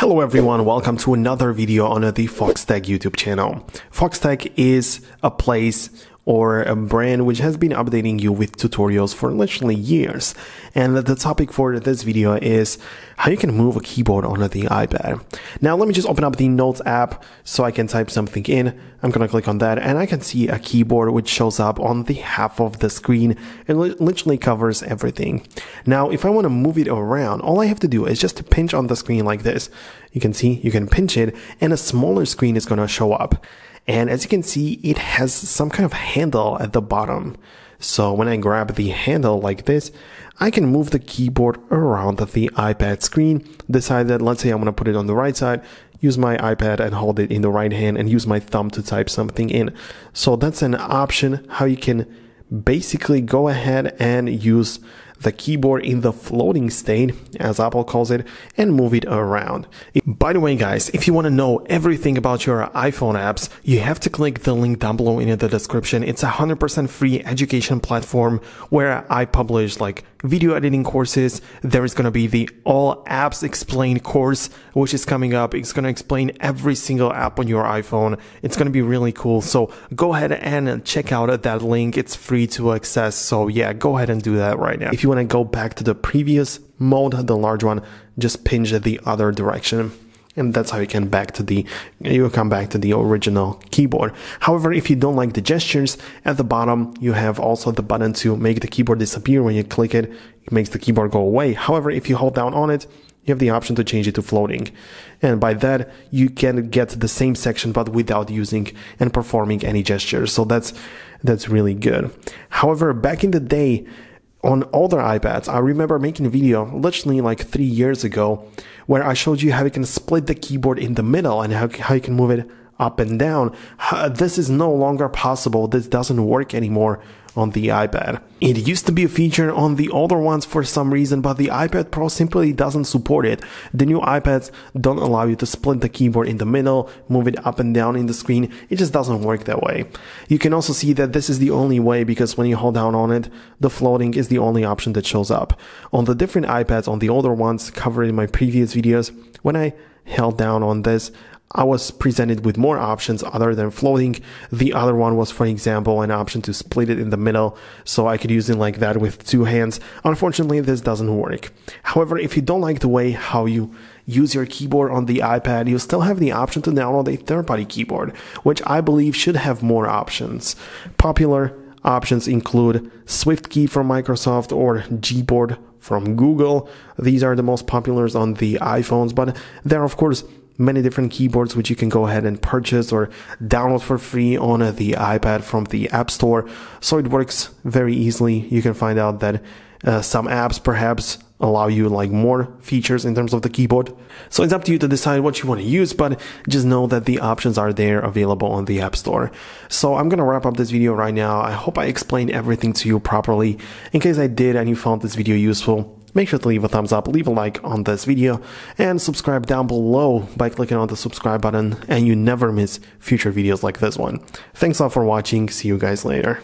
Hello everyone, welcome to another video on the Foxtecc YouTube channel. Foxtecc is a place or a brand which has been updating you with tutorials for literally years. And the topic for this video is how you can move a keyboard on the iPad. Now let me just open up the Notes app so I can type something in. I'm gonna click on that and I can see a keyboard which shows up on the half of the screen and literally covers everything. Now if I want to move it around, all I have to do is just to pinch on the screen like this. You can see, you can pinch it and a smaller screen is gonna show up. And as you can see, it has some kind of handle at the bottom. So when I grab the handle like this, I can move the keyboard around the iPad screen, decide that let's say I want to put it on the right side, use my iPad and hold it in the right hand and use my thumb to type something in. So that's an option how you can basically go ahead and use the keyboard in the floating state, as Apple calls it, and move it around. By the way, guys, if you want to know everything about your iPhone apps, you have to click the link down below in the description. It's a 100% free education platform where I publish like video editing courses. There is going to be the all apps explained course, which is coming up. It's going to explain every single app on your iPhone. It's going to be really cool. So go ahead and check out that link. It's free to access. So yeah, go ahead and do that right now. If you want to go back to the previous mode, the large one, just pinch the other direction. And that's how you can back to the you come back to the original keyboard. However if you don't like the gestures at the bottom you have also the button to make the keyboard disappear. When you click it it makes the keyboard go away. However if you hold down on it you have the option to change it to floating. And by that you can get the same section but without using and performing any gestures. So that's that's really good. However back in the day on older iPads, I remember making a video literally like three years ago where I showed you how you can split the keyboard in the middle and how, how you can move it up and down. This is no longer possible. This doesn't work anymore on the iPad. It used to be a feature on the older ones for some reason, but the iPad Pro simply doesn't support it. The new iPads don't allow you to split the keyboard in the middle, move it up and down in the screen. It just doesn't work that way. You can also see that this is the only way because when you hold down on it, the floating is the only option that shows up. On the different iPads, on the older ones covered in my previous videos, when I held down on this, I was presented with more options other than floating. The other one was, for example, an option to split it in the middle, so I could use it like that with two hands. Unfortunately, this doesn't work. However, if you don't like the way how you use your keyboard on the iPad, you still have the option to download a third-party keyboard, which I believe should have more options. Popular options include SwiftKey from Microsoft or Gboard from Google. These are the most popular on the iPhones, but there are of course many different keyboards which you can go ahead and purchase or download for free on the iPad from the App Store. So it works very easily. You can find out that uh, some apps perhaps allow you like more features in terms of the keyboard. So it's up to you to decide what you want to use, but just know that the options are there available on the App Store. So I'm going to wrap up this video right now. I hope I explained everything to you properly. In case I did and you found this video useful, Make sure to leave a thumbs up, leave a like on this video, and subscribe down below by clicking on the subscribe button, and you never miss future videos like this one. Thanks all for watching, see you guys later.